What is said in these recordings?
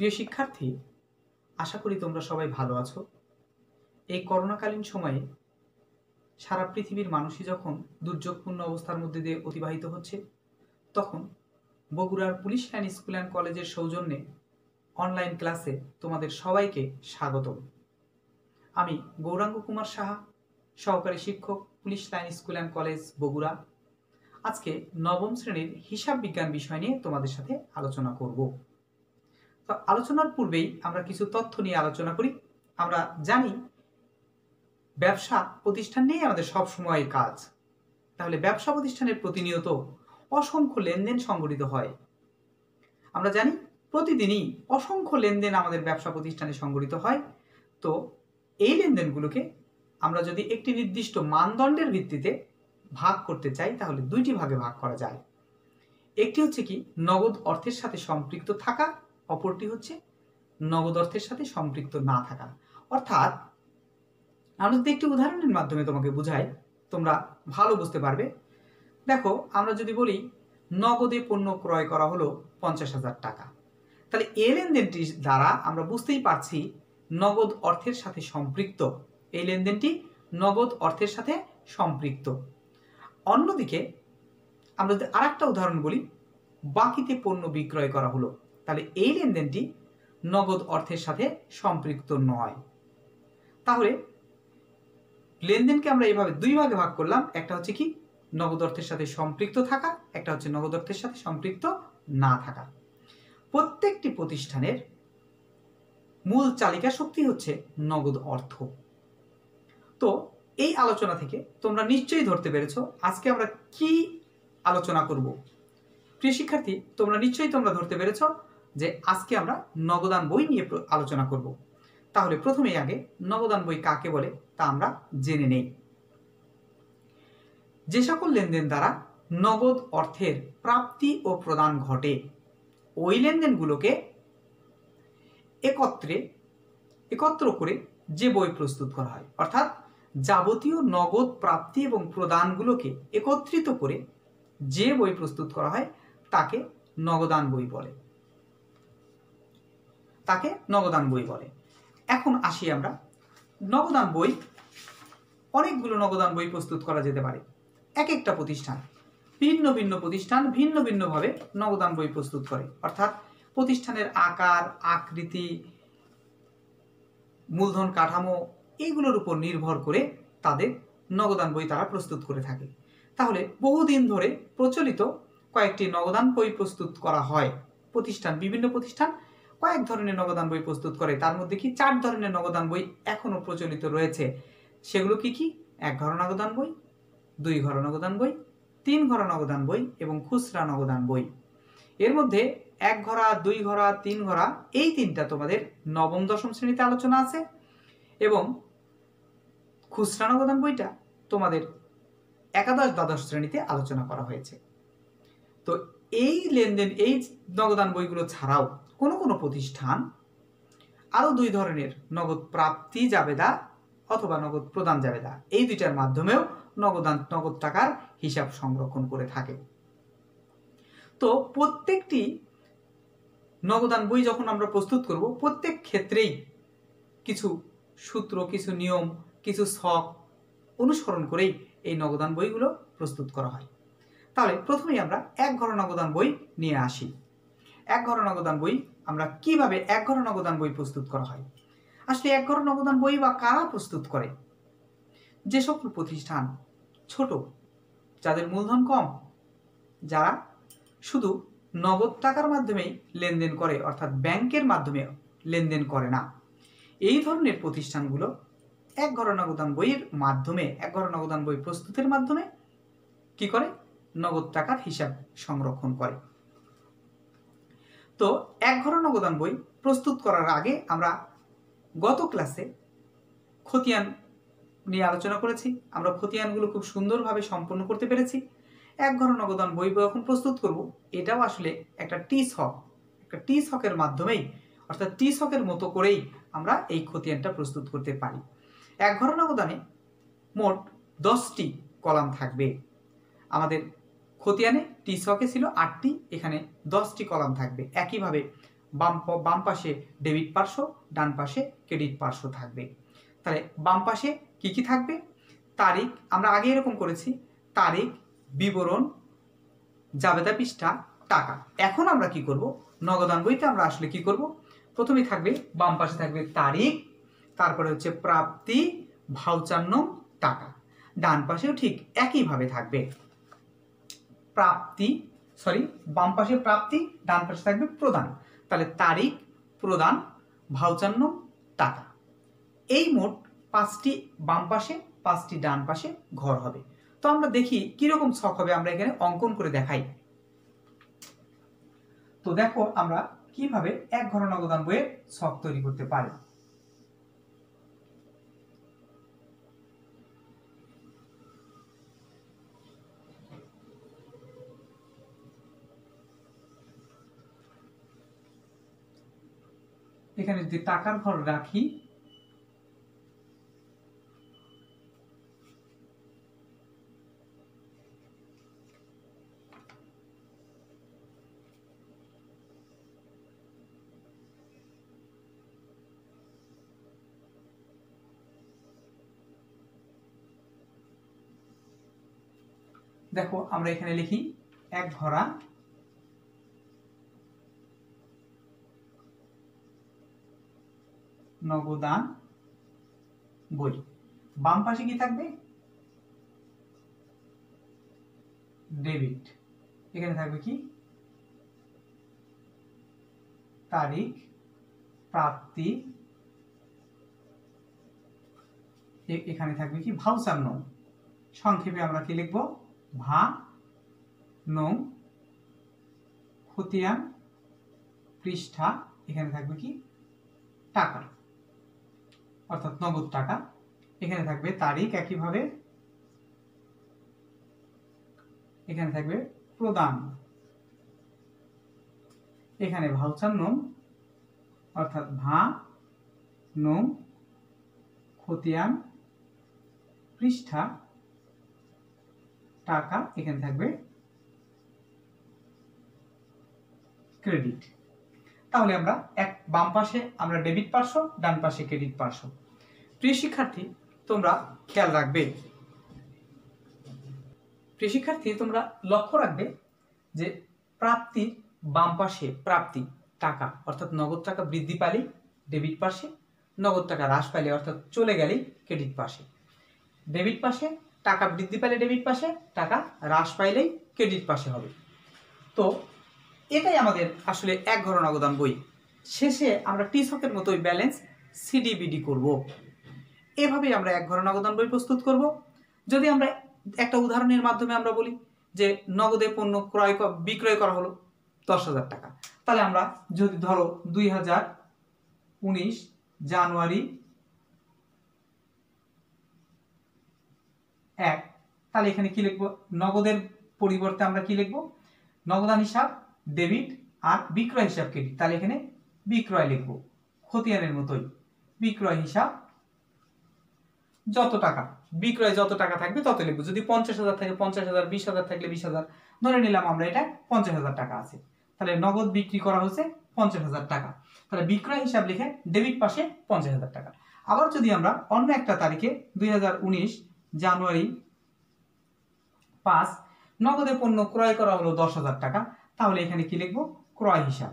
প্রিয় শিক্ষার্থী, আশা করি তোমরা সবাই ভালো আছো। এই করোনাকালীন সময়ে সারা পৃথিবীর মানুষই যখন দুর্যোগপূর্ণ অবস্থার মধ্যে দিয়ে অতিবাহিত হচ্ছে, তখন বগুড়ার পুলিশ লাইন স্কুল অ্যান্ড কলেজের সৌজন্যে অনলাইন ক্লাসে তোমাদের সবাইকে স্বাগতম। আমি গৌরাঙ্গ কুমার সাহা, সহকারী শিক্ষক, police line school and college, Bogura. আজকে নবম শ্রেণির হিসাব বিজ্ঞান বিষয় নিয়ে তোমাদের সাথে আলোচনা করব। তো আলোচনার পূর্বেই আমরা কিছু তথ্য নিয়ে আলোচনা করি। আমরা জানি ব্যবসা প্রতিষ্ঠান নিয়ে আমাদের সব সময় কাজ। তাহলে ব্যবসা প্রতিষ্ঠানের প্রতিনিয়ত অসংখ্য লেনদেন সংগঠিত হয়। আমরা জানি প্রতিদিনই অসংখ্য লেনদেন আমাদের ব্যবসা প্রতিষ্ঠানে সংগঠিত হয়। তো এই লেনদেনগুলোকে আমরা যদি একটি নির্দিষ্ট মানদণ্ডের ভিত্তিতে ভাগ করতে চাই, তাহলে দুইটি ভাগে ভাগ করা যায়। একটি হচ্ছে কি, নগদ অর্থের সাথে সম্পৃক্ত থাকা অপরটি হচ্ছে নগদ অর্থের সাথে সম্পৃক্ত না থাকা। অর্থাৎ, আমরা যদি একটি উদাহরণের মাধ্যমে তোমাকে বুঝাই, তোমরা ভালো বুঝতে পারবে। দেখো, আমরা যদি বলি, নগদে পণ্য ক্রয় করা হলো পঞ্চাশ হাজার টাকা। তাহলে এই লেনদেনটির দ্বারা আমরা বুঝতেই পারছি, নগদ অর্থের সাথে সম্পৃক্ত। এই লেনদেনটি নগদ অর্থের সাথে সম্পৃক্ত। অন্যদিকে, আমরা যদি আর একটা উদাহরণ বলি, বাকিতে পণ্য বিক্রয় করা হলো তাহলে এই লেনদেনটি নগদ অর্থের সাথে সম্পৃক্ত নয়। তাহলে লেনদেনকে আমরা এভাবে দুই ভাগে ভাগ করলাম। একটা হচ্ছে কি, নগদ অর্থের সাথে সম্পৃক্ত থাকা, একটা হচ্ছে নগদ অর্থের সাথে সম্পৃক্ত না থাকা। প্রত্যেকটি প্রতিষ্ঠানের মূল চালিকা শক্তি হচ্ছে নগদ অর্থ। তো এই আলোচনা থেকে তোমরা নিশ্চয়ই ধরতে পেরেছ আজকে আমরা কি আলোচনা করব। প্রিয় শিক্ষার্থী, তোমরা নিশ্চয়ই তোমরা ধরতে পেরেছ যে আজকে আমরা নগদান বই নিয়ে আলোচনা করব। তাহলে প্রথমেই আগে নগদান বই কাকে বলে তা আমরা জেনে নেই। যে সকল লেনদেন দ্বারা নগদ অর্থের প্রাপ্তি ও প্রদান ঘটে, ওই লেনদেনগুলোকে একত্রে, একত্র করে যে বই প্রস্তুত করা হয়, অর্থাৎ যাবতীয় নগদ প্রাপ্তি এবং প্রদানগুলোকে একত্রিত করে যে বই প্রস্তুত করা হয় তাকে নগদান বই বলে। তাকে নগদান বই বলে। এখন আসি আমরা। নগদান বই, অনেকগুলো নগদান বই প্রস্তুত করা যেতে পারে। এক একটা প্রতিষ্ঠান, ভিন্ন ভিন্ন প্রতিষ্ঠান ভিন্ন ভিন্নভাবে নগদান বই প্রস্তুত করে। অর্থাৎ প্রতিষ্ঠানের আকার, আকৃতি, মূলধন কাঠামো এইগুলোর উপর নির্ভর করে তাদের নগদান বই তারা প্রস্তুত করে থাকে। তাহলে বহুদিন ধরে প্রচলিত কয়েকটি নগদান বই প্রস্তুত করা হয়। প্রতিষ্ঠান, বিভিন্ন প্রতিষ্ঠান কয়েক ধরনের নগদান বই প্রস্তুত করে। তার মধ্যে কি চার ধরনের নগদান বই এখনও প্রচলিত রয়েছে? সেগুলো কি কি? এক ঘর নগদান বই, দুই ঘর নগদান বই, তিন ঘর নগদান বই এবং খুচরা নগদান বই। এর মধ্যে এক ঘরা, দুই ঘরা, তিন ঘরা, এই তিনটা তোমাদের নবম, দশম শ্রেণীতে আলোচনা আছে এবং খুচরা নগদান বইটা তোমাদের একাদশ, দ্বাদশ শ্রেণীতে আলোচনা করা হয়েছে। তো এই লেনদেন, এই নগদান বইগুলো ছাড়াও কোনো কোনো প্রতিষ্ঠান আরও দুই ধরনের নগদ প্রাপ্তি জাবেদা অথবা নগদ প্রদান জাবেদা। এই দুইটার মাধ্যমেও নগদান নগদ টাকার হিসাব সংরক্ষণ করে থাকে। তো প্রত্যেকটি নগদান বই যখন আমরা প্রস্তুত করব, প্রত্যেক ক্ষেত্রেই কিছু সূত্র, কিছু নিয়ম, কিছু শখ অনুসরণ করেই এই নগদান বইগুলো প্রস্তুত করা হয়। তাহলে প্রথমেই আমরা এক ঘর নগদান বই নিয়ে আসি। এক ঘর নগদান বই, আমরা কীভাবে এক ঘর নগদান বই প্রস্তুত করা হয়? আসলে এক ঘর নগদান বই বা কারা প্রস্তুত করে? যে সকল প্রতিষ্ঠান ছোট, যাদের মূলধন কম, যারা শুধু নগদ টাকার মাধ্যমেই লেনদেন করে, অর্থাৎ ব্যাংকের মাধ্যমে লেনদেন করে না, এই ধরনের প্রতিষ্ঠানগুলো এক ঘর নগদান বইয়ের মাধ্যমে, এক ঘর নগদান বই প্রস্তুতের মাধ্যমে কি করে? নগদ টাকার হিসাব সংরক্ষণ করে। তো এক ঘর নগদান বই প্রস্তুত করার আগে আমরা গত ক্লাসে খতিয়ান নিয়ে আলোচনা করেছি। আমরা খতিয়ানগুলো খুব সুন্দরভাবে সম্পন্ন করতে পেরেছি। এক ঘর নগদান বই যখন প্রস্তুত করব। এটাও আসলে একটা টি শক একটা টি শকের মাধ্যমেই, অর্থাৎ টি শকের মতো করেই আমরা এই খতিয়ানটা প্রস্তুত করতে পারি। এক ঘর নগদানে মোট দশটি কলাম থাকবে। আমাদের খতিয়ানে টি শকে ছিল আটটি, এখানে দশটি কলাম থাকবে। একইভাবে বাম বাম পাশে ডেবিট পার্শ্ব, ডান পাশে ক্রেডিট পার্শ্ব থাকবে। তাহলে বাম পাশে কি কি থাকবে? তারিখ, আমরা আগে এরকম করেছি, তারিখ, বিবরণ জাবেদা পৃষ্ঠা, টাকা। এখন আমরা কি করব? নগদান বইতে আমরা আসলে কি করব? প্রথমে থাকবে, বাম পাশে থাকবে তারিখ, তারপরে হচ্ছে প্রাপ্তি, ভাউচার নং, টাকা। ডান পাশেও ঠিক একইভাবে থাকবে। প্রাপ্তি সরি বাম পাশে প্রাপ্তি, ডান পাশে থাকবে প্রদান। তাহলে তারিখ, প্রদান ভাউচার নং টাকা। এই মোট পাঁচটি বাম পাশে, পাঁচটি ডান পাশে ঘর হবে। তো আমরা দেখি কীরকম ছক হবে, আমরা এখানে অঙ্কন করে দেখাই। তো দেখো আমরা কীভাবে এক ঘর নগদান বইয়ের ছক তৈরি করতে পারি। এখানে যদি টাকার ঘর রাখি দেখো আমরা এখানে লিখি এক ঘরা নগদান বই। বাম পাশে কি থাকবে? ডেবিট। এখানে থাকবে কি? তারিখ, প্রাপ্তি। এখানে থাকবে কি? ভাউচার নং। সংক্ষেপে আমরা কি লিখব? ভা, নং, খতিয়ান, পৃষ্ঠা। এখানে থাকবে কি? টাকা। অর্থাৎ নগদ টাকা, এখানে থাকবে তারিখ একইভাবে, এখানে থাকবে প্রদান। এখানে ভাউচার নম অর্থাৎ ভা নম খতিয়ান, পৃষ্ঠা, টাকা, এখানে থাকবে ক্রেডিট তাহলে আমরা এক বাম পাশে আমরা ডেবিট পার্শ্ব ডান পাশে ক্রেডিট পার্শ্ব প্রিয় শিক্ষার্থী, তোমরা খেয়াল রাখবে। প্রিয় শিক্ষার্থী, তোমরা লক্ষ্য রাখবে যে প্রাপ্তির বাম পাশে প্রাপ্তি টাকা, অর্থাৎ নগদ টাকা বৃদ্ধি পালেই ডেবিট পাশে, নগদ টাকা হ্রাস পাইলে অর্থাৎ চলে গেলেই ক্রেডিট পাশে। ডেবিট পাশে টাকা বৃদ্ধি পাইলে ডেবিট পাশে, টাকা হ্রাস পাইলেই ক্রেডিট পাশে হবে। তো এটাই আমাদের আসলে এক ঘর নগদান বই। শেষে আমরা টি শকের মতোই ব্যালেন্স সিডিবিডি করব। এভাবেই আমরা এক ঘর নগদান বই প্রস্তুত করব। যদি আমরা একটা উদাহরণের মাধ্যমে আমরা বলি যে নগদে পণ্য ক্রয় বিক্রয় করা হলো দশ হাজার টাকা, তাহলে আমরা যদি ধরো দুই হাজার উনিশ জানুয়ারি এক, তাহলে এখানে কি লিখব? নগদের পরিবর্তে আমরা কি লিখব? নগদান হিসাব ডেবিট আর বিক্রয় হিসাব ক্রেডিট তাহলে এখানে বিক্রয় লিখব। খতিয়ানের মতোই বিক্রয় হিসাব যত টাকা, বিক্রয় যত টাকা থাকবে তত লিখব। যদি পঞ্চাশ হাজার থাকে, পঞ্চাশ হাজার, বিশ হাজার থাকলে বিশ হাজার, ধরে নিলাম আমরা এটা পঞ্চাশ হাজার টাকা আছে। তাহলে নগদ বিক্রি করা হচ্ছে পঞ্চাশ হাজার টাকা। তাহলে বিক্রয় হিসাব লিখে ডেবিট পাশে পঞ্চাশ হাজার টাকা। আবার যদি আমরা অন্য একটা তারিখে দুই হাজার উনিশ জানুয়ারি পাঁচ, নগদে পণ্য ক্রয় করা হলো দশ হাজার টাকা, তাহলে এখানে কি লিখব? ক্রয় হিসাব।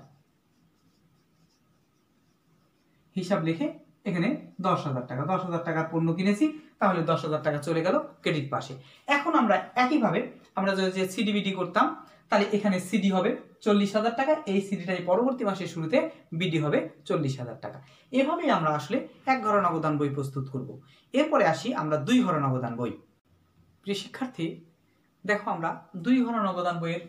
হিসাব লিখে এখানে দশ হাজার টাকা। দশ হাজার টাকার পণ্য কিনেছি, তাহলে দশ হাজার টাকা চলে গেল ক্রেডিট পাশে এখন আমরা একইভাবে আমরা যদি যে সিডিবিডি করতাম, তাহলে এখানে সিডি হবে চল্লিশ হাজার টাকা, এই সিডিটাই পরবর্তী মাসের শুরুতে বিডি হবে চল্লিশ হাজার টাকা। এভাবেই আমরা আসলে এক ঘর নগদান বই প্রস্তুত করব। এরপরে আসি আমরা দুই ঘর নগদান বই। প্রিয় শিক্ষার্থী, দেখো আমরা দুই ঘর নগদান বইয়ের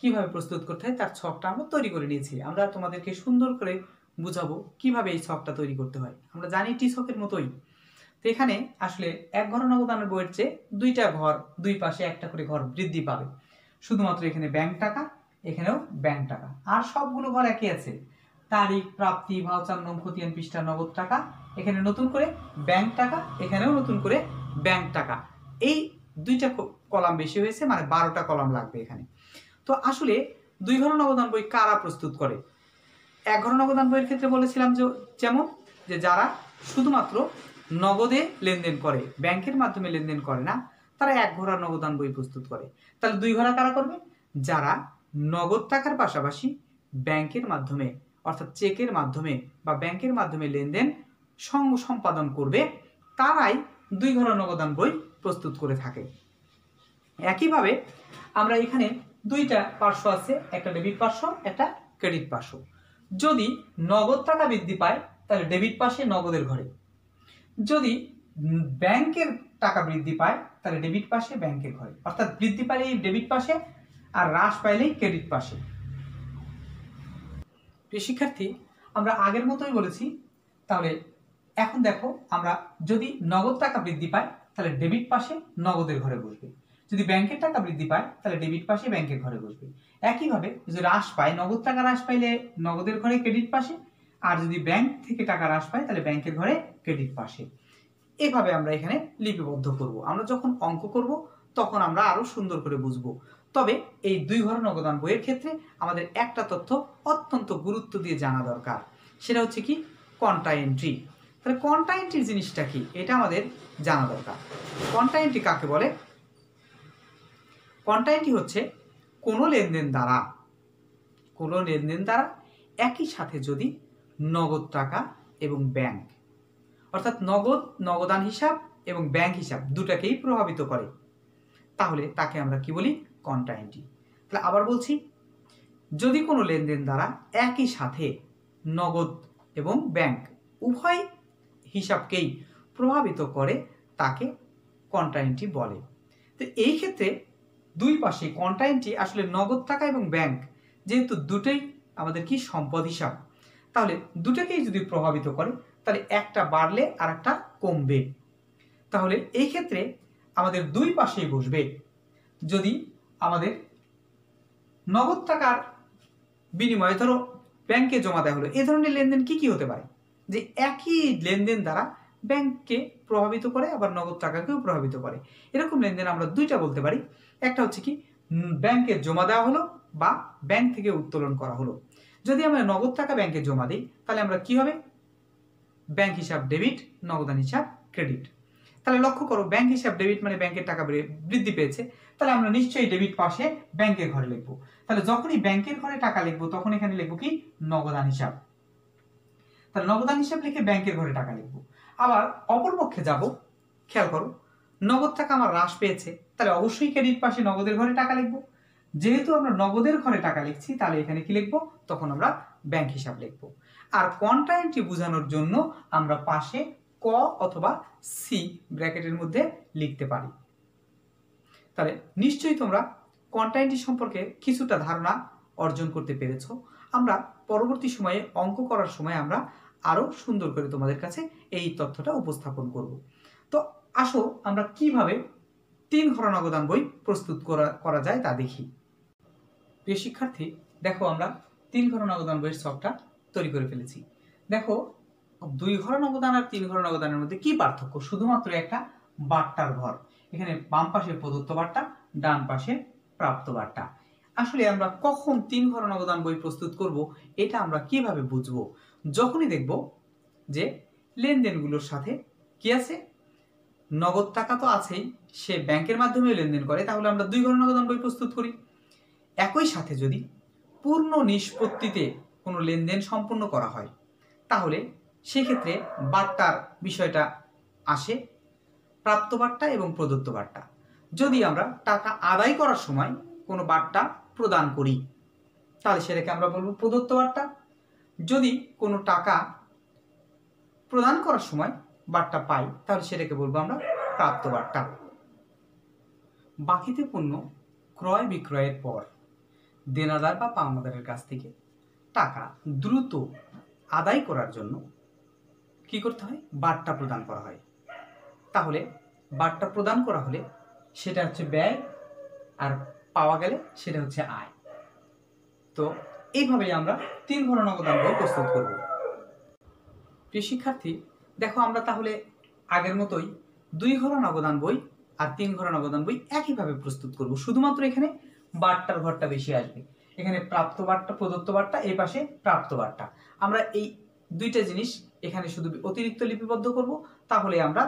কীভাবে প্রস্তুত করতে হয়, তার ছকটা আমরা তৈরি করে নিয়েছি। আমরা তোমাদেরকে সুন্দর করে বুঝাবো কীভাবে এই ছকটা তৈরি করতে হয়। আমরা জানি টি ছকের মতোই। তো এখানে আসলে এক ঘর নগদানের বইয়ের চেয়ে দুইটা ঘর দুই পাশে একটা করে ঘর বৃদ্ধি পাবে। শুধুমাত্র এখানে ব্যাংক টাকা, এখানেও ব্যাংক টাকা। আর সবগুলো ঘর একই আছে। তারিখ, প্রাপ্তি, ভাউচার, নম, খতিয়ান, পৃষ্ঠা, নগদ টাকা, এখানে নতুন করে ব্যাংক টাকা, এখানেও নতুন করে ব্যাংক টাকা। এই দুইটা কলাম বেশি হয়েছে মানে বারোটা কলাম লাগবে এখানে। তো আসলে দুই ঘর নগদান বই কারা প্রস্তুত করে? এক ঘর নগদান বইয়ের ক্ষেত্রে বলেছিলাম যে, যেমন, যে যারা শুধুমাত্র নগদে লেনদেন করে, ব্যাংকের মাধ্যমে লেনদেন করে না, তারা এক ঘোড়া নগদান বই প্রস্তুত করে। তাহলে দুই ঘোড়া কারা করবে? যারা নগদ টাকার পাশাপাশি ব্যাংকের মাধ্যমে, অর্থাৎ চেকের মাধ্যমে বা ব্যাংকের মাধ্যমে লেনদেন সঙ্গ সম্পাদন করবে, তারাই দুই ঘোড়া নগদান বই প্রস্তুত করে থাকে। একইভাবে আমরা এখানে দুইটা পার্শ্ব আছে, একটা ডেবিট পার্শ্ব, একটা ক্রেডিট পার্শ্ব। যদি নগদ টাকা বৃদ্ধি পায়, তাহলে ডেবিট পাশে নগদের ঘরে। যদি ব্যাংকের টাকা বৃদ্ধি পায়, তাহলে ডেবিট পাশে ব্যাংকের ঘরে। অর্থাৎ বৃদ্ধি পাইলেই ডেবিট পাশে, আর হ্রাস পাইলেই ক্রেডিট পাশে। প্রিয় শিক্ষার্থী, আমরা আগের মতোই বলেছি, তাহলে এখন দেখো, আমরা যদি নগদ টাকা বৃদ্ধি পায়, তাহলে ডেবিট পাশে নগদের ঘরে বসবে। যদি ব্যাংকের টাকা বৃদ্ধি পায়, তাহলে ডেবিট পাশে ব্যাংকের ঘরে বসবে। একইভাবে যদি হ্রাস পায়, নগদ টাকা হ্রাস পাইলে নগদের ঘরে ক্রেডিট পাশে, আর যদি ব্যাংক থেকে টাকা হ্রাস পায়, তাহলে ব্যাংকের ঘরে ক্রেডিট পাশে। এভাবে আমরা এখানে লিপিবদ্ধ করব। আমরা যখন অঙ্ক করব, তখন আমরা আরও সুন্দর করে বুঝব। তবে এই দুই ঘর নগদান বইয়ের ক্ষেত্রে আমাদের একটা তথ্য অত্যন্ত গুরুত্ব দিয়ে জানা দরকার। সেটা হচ্ছে কি? কন্টা এন্ট্রি তাহলে কন্টা এন্ট্রির জিনিসটা কি? এটা আমাদের জানা দরকার। কন্টা এন্ট্রি কাকে বলে? কন্টা এন্ট্রি হচ্ছে কোনো লেনদেন দ্বারা। কোনো লেনদেন দ্বারা একই সাথে যদি নগদ টাকা এবং ব্যাংক, অর্থাৎ নগদ, নগদান হিসাব এবং ব্যাংক হিসাব দুটাকেই প্রভাবিত করে। তাহলে তাকে আমরা কি বলি? কন্টা এন্ট্রি তাহলে আবার বলছি, যদি কোনো লেনদেন দ্বারা একই সাথে নগদ এবং ব্যাংক উভয় হিসাবকেই প্রভাবিত করে, তাকে কন্টা এন্ট্রি বলে। তো এই ক্ষেত্রে দুই পাশে কন্টা এন্ট্রি আসলে নগদ টাকা এবং ব্যাংক যেহেতু দুটোই আমাদের কি সম্পদ হিসাব। তাহলে দুটাকেই যদি প্রভাবিত করে, তাহলে একটা বাড়লে আর একটা কমবে। তাহলে এই ক্ষেত্রে আমাদের দুই পাশেই বসবে। যদি আমাদের নগদ টাকার বিনিময়ে ধরো ব্যাংকে জমা দেওয়া হলো, এ ধরনের লেনদেন কি কি হতে পারে? যে একই লেনদেন দ্বারা ব্যাংককে প্রভাবিত করে, আবার নগদ টাকাকেও প্রভাবিত করে। এরকম লেনদেন আমরা দুইটা বলতে পারি। একটা হচ্ছে কি ব্যাংকে জমা দেওয়া হলো বা ব্যাংক থেকে উত্তোলন করা হলো। যদি আমরা নগদ টাকা ব্যাংকে জমা দিই, তাহলে আমরা কি হবে? ব্যাংক হিসাব ডেবিট, নগদান হিসাব ক্রেডিট। তাহলে লক্ষ্য করো, ব্যাংক হিসাব ডেবিট মানে ব্যাংকের টাকা বৃদ্ধি পেয়েছে। তাহলে আমরা নিশ্চয়ই ডেবিট পাশে ব্যাংকের ঘরে লিখব। তাহলে যখনই ব্যাংকের ঘরে টাকা লিখব, তখন এখানে লিখব কি? নগদান হিসাব। তাহলে নগদান হিসাব লিখে ব্যাংকের ঘরে টাকা লিখব। আবার অপরপক্ষে যাব, খেয়াল করো নগদ টাকা আমার হ্রাস পেয়েছে, তাহলে অবশ্যই ক্রেডিট পাশে নগদের ঘরে টাকা লিখব। যেহেতু আমরা নগদের ঘরে টাকা লিখছি, তাহলে এখানে কি লিখব? তখন আমরা ব্যাংক হিসাব লিখব। আর কন্ট্রা এন্ট্রি বোঝানোর জন্য আমরা পাশে ক অথবা সি ব্র্যাকেটের মধ্যে লিখতে পারি। তাহলে নিশ্চয়ই তোমরা কন্ট্রা এন্ট্রি সম্পর্কে কিছুটা ধারণা অর্জন করতে পেরেছ। আমরা পরবর্তী সময়ে অঙ্ক করার সময় আমরা আরও সুন্দর করে তোমাদের কাছে এই তথ্যটা উপস্থাপন করব। তো আসো, আমরা কীভাবে তিন ঘর নগদান বই প্রস্তুত করা করা যায় তা দেখি। প্রিয় শিক্ষার্থী, দেখো আমরা তিন ঘর নগদান বইয়ের সবটা তৈরি করে ফেলেছি। দেখো, দুই ঘর নগদান আর তিন ঘর নগদানের মধ্যে কি পার্থক্য? শুধুমাত্র একটা বাট্টার ঘর। এখানে বাম পাশে প্রদত্ত বাট্টা, ডান পাশে প্রাপ্ত বাট্টা। আসলে আমরা কখন তিন ঘর নগদান বই প্রস্তুত করব, এটা আমরা কীভাবে বুঝব? যখনই দেখব যে লেনদেনগুলোর সাথে কি আছে নগদ টাকা তো আছেই, সে ব্যাংকের মাধ্যমে লেনদেন করে, তাহলে আমরা দুই ঘর নগদান বই প্রস্তুত করি। একই সাথে যদি পূর্ণ নিষ্পত্তিতে কোনো লেনদেন সম্পন্ন করা হয়, তাহলে সেক্ষেত্রে বার্তার বিষয়টা আসে প্রাপ্ত বার্তা এবং প্রদত্ত বার্তা যদি আমরা টাকা আদায় করার সময় কোনো বার্তা প্রদান করি, তাহলে সেটাকে আমরা বলব প্রদত্ত বার্তা যদি কোনো টাকা প্রদান করার সময় বার্তা পাই, তাহলে সেটাকে বলব আমরা প্রাপ্ত বার্তা। বাকিতে পণ্য ক্রয় বিক্রয়ের পর দেনাদার বা পাওনাদারের কাছ থেকে টাকা দ্রুত আদায় করার জন্য কি করতে হয়? বার্তা প্রদান করা হয়। তাহলে বার্তা প্রদান করা হলে সেটা হচ্ছে ব্যয় আর পাওয়া গেলে সেটা হচ্ছে আয়। তো এইভাবেই আমরা তিন নগদান বই প্রস্তুত করব। প্রিয় শিক্ষার্থী দেখো, আমরা তাহলে আগের মতোই দুই ঘর নগদান বই আর তিন ঘর অবদান বই একইভাবে প্রস্তুত করব। শুধুমাত্র এখানে বারটার ঘরটা বেশি আসবে। এখানে প্রাপ্ত বার্তা প্রদত্ত বার্তা এই পাশে প্রাপ্ত বার্তা আমরা এই দুইটা জিনিস এখানে শুধু অতিরিক্ত লিপিবদ্ধ করব, তাহলে আমরা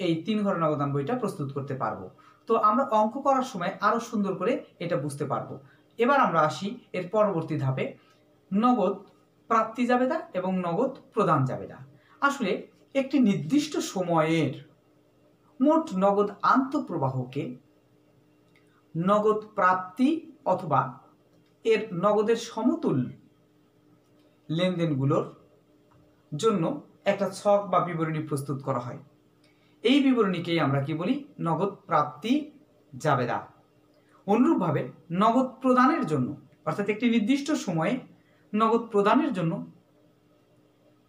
এই তিন ঘর অবদান বইটা প্রস্তুত করতে পারব। তো আমরা অঙ্ক করার সময় আরও সুন্দর করে এটা বুঝতে পারব। এবার আমরা আসি এর পরবর্তী ধাপে। নগদ প্রাপ্তি জাবেদা এবং নগদ প্রদান জাবেদা আসলে একটি নির্দিষ্ট সময়ের মোট নগদ আন্তঃপ্রবাহকে নগদ প্রাপ্তি অথবা এর নগদের সমতুল লেনদেনগুলোর জন্য একটা ছক বা বিবরণী প্রস্তুত করা হয়। এই বিবরণীকেই আমরা কি বলি? নগদ প্রাপ্তি জাবেদা। অনুরূপভাবে নগদ প্রদানের জন্য, অর্থাৎ একটি নির্দিষ্ট সময়ে নগদ প্রদানের জন্য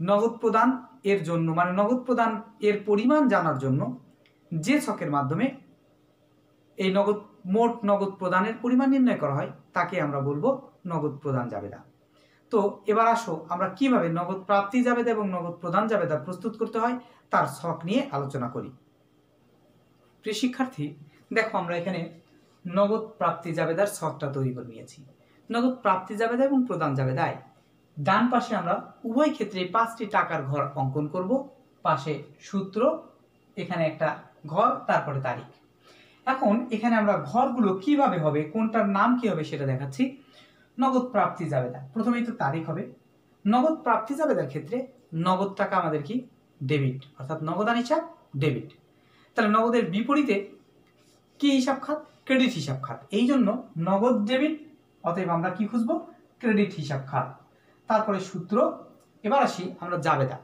নগদ প্রদান এর জন্য মানে নগদ প্রদান এর পরিমাণ জানার জন্য যে ছকের মাধ্যমে এই নগদ, মোট নগদ প্রদানের পরিমাণ নির্ণয় করা হয়, তাকে আমরা বলব নগদ প্রদান জাবেদা। তো এবার আসো, আমরা কীভাবে নগদ প্রাপ্তি জাবেদা এবং নগদ প্রদান জাবেদা প্রস্তুত করতে হয়, তার ছক নিয়ে আলোচনা করি। প্রিয় শিক্ষার্থী, দেখো আমরা এখানে নগদ প্রাপ্তি জাবেদার ছকটা তৈরি করে নিয়েছি। নগদ প্রাপ্তি জাবেদা এবং প্রদান জাবেদায় ডান পাশে আমরা উভয় ক্ষেত্রে পাঁচটি টাকার ঘর অঙ্কন করব। পাশে সূত্র, এখানে একটা ঘর, তারপরে তারিখ। এখন এখানে আমরা ঘরগুলো কীভাবে হবে, কোনটার নাম কি হবে সেটা দেখাচ্ছি। নগদ প্রাপ্তি যাবে জাবেদা, প্রথমেই তো তারিখ হবে। নগদ প্রাপ্তি জাবেদার ক্ষেত্রে নগদ টাকা আমাদের কি? ডেবিট, অর্থাৎ নগদান হিসাব, ডেবিট। তাহলে নগদের বিপরীতে কি হিসাব খাত? ক্রেডিট হিসাব খাত। এই জন্য নগদ ডেবিট, অতএব আমরা কি খুঁজবো? ক্রেডিট হিসাব খাত। তারপরে সূত্র। এবার আসি আমরা জাবেদা।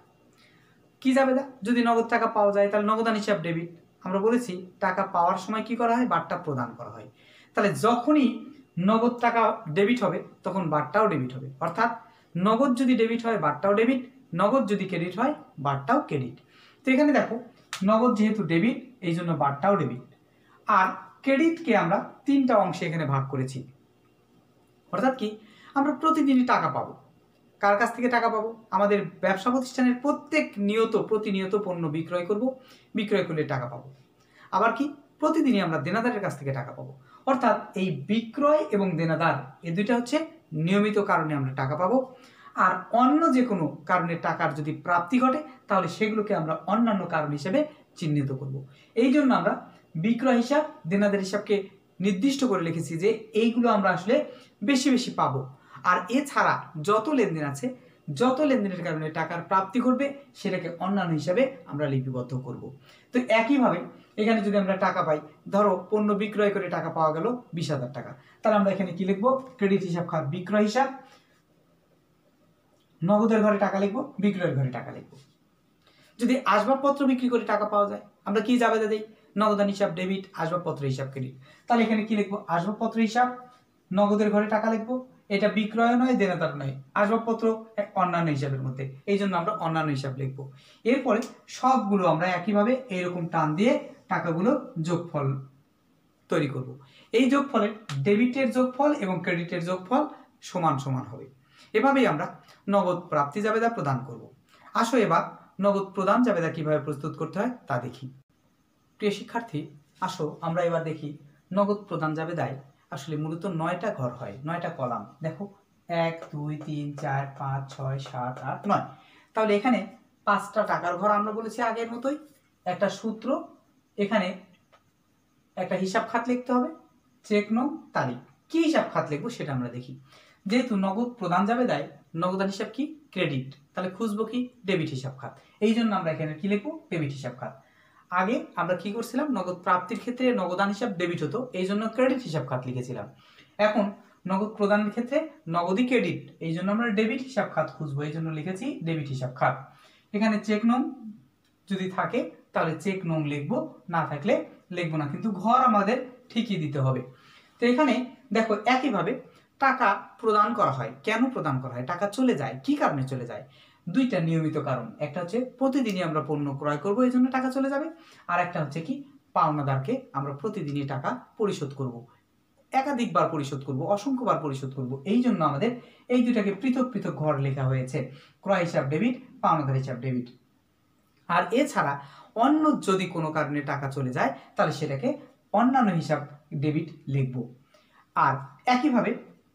কি জাবেদা? যদি নগদ টাকা পাওয়া যায়, তাহলে নগদান হিসাব ডেবিট। আমরা বলেছি, টাকা পাওয়ার সময় কি করা হয়? বারটা প্রদান করা হয়। তাহলে যখনই নগদ টাকা ডেবিট হবে, তখন বারটাও ডেবিট হবে। অর্থাৎ নগদ যদি ডেবিট হয়, বারটাও ডেবিট। নগদ যদি ক্রেডিট হয়, বারটাও ক্রেডিট। তো এখানে দেখো, নগদ যেহেতু ডেবিট, এই জন্য বারটাও ডেবিট। আর ক্রেডিটকে আমরা তিনটা অংশে এখানে ভাগ করেছি। অর্থাৎ কি? আমরা প্রতিদিনই টাকা পাবো। কার কাছ থেকে টাকা পাবো? আমাদের ব্যবসা প্রতিষ্ঠানের প্রত্যেক নিয়ত, প্রতিনিয়ত পণ্য বিক্রয় করব, বিক্রয় করলে টাকা পাবো। আবার কি? প্রতিদিনই আমরা দেনাদারের কাছ থেকে টাকা পাবো। অর্থাৎ এই বিক্রয় এবং দেনাদার, এই দুইটা হচ্ছে নিয়মিত কারণে আমরা টাকা পাবো। আর অন্য যে কোনো কারণে টাকার যদি প্রাপ্তি ঘটে, তাহলে সেগুলোকে আমরা অন্যান্য কারণ হিসেবে চিহ্নিত করব। এই জন্য আমরা বিক্রয় হিসাব, দেনাদার হিসাবকে নির্দিষ্ট করে লিখেছি যে এইগুলো আমরা আসলে বেশি বেশি পাবো। আর এছাড়া যত লেনদেন আছে, যত লেনদেনের কারণে টাকার প্রাপ্তি ঘটবে, সেটাকে অন্যান্য হিসাবে আমরা লিপিবদ্ধ করব। তো একইভাবে এখানে যদি আমরা টাকা পাই, ধরো পণ্য বিক্রয় করে টাকা পাওয়া গেল বিশ হাজার টাকা। তাহলে আমরা এখানে কি লিখব? ক্রেডিট হিসাব খাত বিক্রয় হিসাব। নগদের ঘরে টাকা লিখব, বিক্রয়ের ঘরে টাকা লিখব। যদি আসবাবপত্র বিক্রি করে টাকা পাওয়া যায়, আমরা কি যাবে দিই? নগদান হিসাব, ডেবিট, আসবাবপত্র হিসাব, ক্রেডিট। তাহলে এখানে কি লিখব? আসবাবপত্র হিসাব, নগদের ঘরে টাকা লিখব। এটা বিক্রয় নয়, দেনাদার নয়। আসবাবপত্র অন্যান্য হিসাবের মধ্যে। এই জন্য আমরা অন্যান্য হিসাব লিখব। এরপরে সবগুলো আমরা একইভাবে এইরকম টান দিয়ে টাকাগুলো যোগফল তৈরি করব। এই যোগফলের ডেবিটের যোগফল এবং ক্রেডিটের যোগফল সমান সমান হবে। এভাবেই আমরা নগদ প্রাপ্তি জাবেদা প্রদান করব। আসো এবার নগদ প্রদান জাবেদা কীভাবে প্রস্তুত করতে হয় তা দেখি। প্রিয় শিক্ষার্থী, আসো আমরা এবার দেখি নগদ প্রদান জাবেদায় আসলে মূলত নয়টা ঘর হয়, নয়টা কলাম। দেখো, এক, দুই, তিন, চার, পাঁচ, ছয়, সাত, আট, নয়। তাহলে এখানে পাঁচটা টাকার ঘর আমরা বলেছি আগের মতোই। একটা সূত্র, এখানে একটা হিসাব খাত লিখতে হবে, চেক নং তারিখ। কি হিসাব খাত লিখব সেটা আমরা দেখি। যেহেতু নগদ প্রদান যাবে দেয় নগদান হিসাব কি? ক্রেডিট। তাহলে খুঁজবো কি? ডেবিট হিসাব খাত। এই জন্য আমরা এখানে কি লিখব? ডেবিট হিসাব খাত। আগে আমরা কি করছিলাম? নগদ প্রাপ্তির ক্ষেত্রে নগদান হিসাব ডেবিট হতো। এই জন্য ক্রেডিট হিসাব খাত লিখেছিলাম। এখন নগদ প্রদানের ক্ষেত্রে নগদই ক্রেডিট এই জন্য আমরা ডেবিট হিসাব খাত খুঁজবো। এই জন্য লিখেছি ডেবিট হিসাব খাত। এখানে চেক নং যদি থাকে, তাহলে চেক নং লিখব। না থাকলে লিখব না। কিন্তু ঘর আমাদের ঠিকই দিতে হবে। তো এখানে দেখো, একইভাবে টাকা প্রদান করা হয়। কেন প্রদান করা হয়? টাকা চলে যায়। কি কারণে চলে যায়? দুইটা নিয়মিত কারণ। একটা হচ্ছে প্রতিদিনই আমরা পণ্য ক্রয় করব এই জন্য টাকা চলে যাবে। আর একটা হচ্ছে কি, পাওনাদারকে আমরা প্রতিদিনই টাকা পরিশোধ করব। একাধিকবার পরিশোধ করব, অসংখ্যবার পরিশোধ করব। এই জন্য আমাদের এই দুটাকে পৃথক পৃথক ঘর লেখা হয়েছে। ক্রয় হিসাব ডেবিট, পাওনাদার হিসাব ডেবিট। আর এছাড়া অন্য যদি কোনো কারণে টাকা চলে যায়, তাহলে সেটাকে অন্যান্য হিসাব ডেবিট লিখব। আর একইভাবে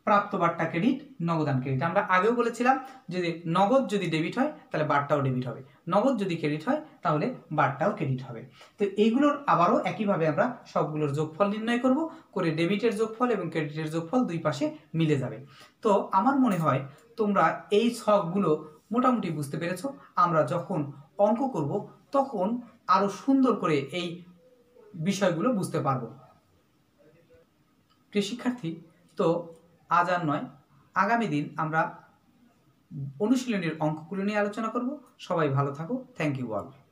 প্রাপ্ত বারটা ক্রেডিট নগদান ক্রেডিট আমরা আগেও বলেছিলাম যদি নগদ যদি ডেবিট হয়, তাহলে বারটাও ডেবিট হবে। নগদ যদি ক্রেডিট হয়, তাহলে বারটাও ক্রেডিট হবে। তো এইগুলোর আবারও একইভাবে আমরা সবগুলোর যোগফল নির্ণয় করব। করে ডেবিটের যোগফল এবং ক্রেডিটের যোগফল দুই পাশে মিলে যাবে। তো আমার মনে হয় তোমরা এই ছকগুলো মোটামুটি বুঝতে পেরেছ। আমরা যখন অঙ্ক করব, তখন আরও সুন্দর করে এই বিষয়গুলো বুঝতে পারব। প্রিয় শিক্ষার্থী, তো আজ আর নয়। আগামী দিন আমরা অনুশীলনের অঙ্কগুলো নিয়ে আলোচনা করব। সবাই ভালো থাকো। Thank you all